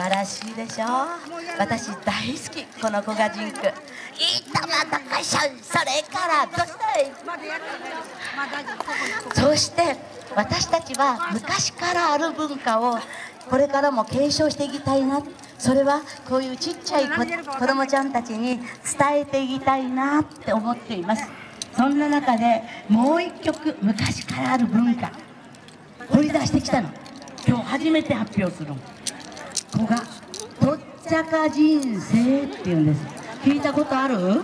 晴らしいでしょ？私大好きこの古賀人区いたまたかしゃんそれからどしたい？そして私たちは昔からある文化をこれからも継承していきたいな。それはこういうちっちゃい子子供ちゃんたちに伝えていきたいなって思っています。そんな中でもう一曲昔からある文化掘り出してきたの。今日初めて発表するの。子がとっちゃか人生っていうんです。聞いたことある？